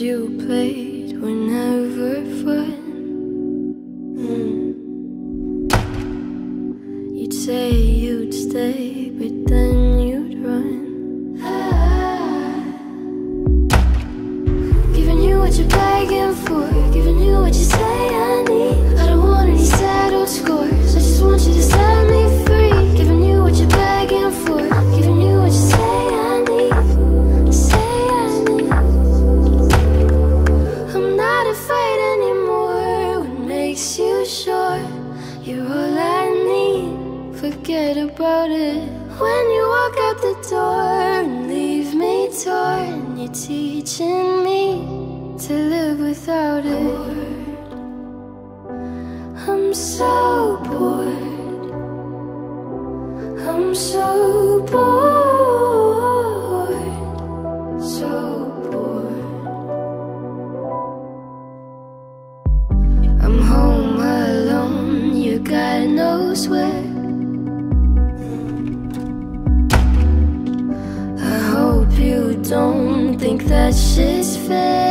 you played were never fun. Mm. You'd say you'd stay, you're all I need? Forget about it. When you walk out the door and leave me torn, you're teaching me to live without it. I'm so bored. I'm so bored. Where. I hope you don't think that shit's fair.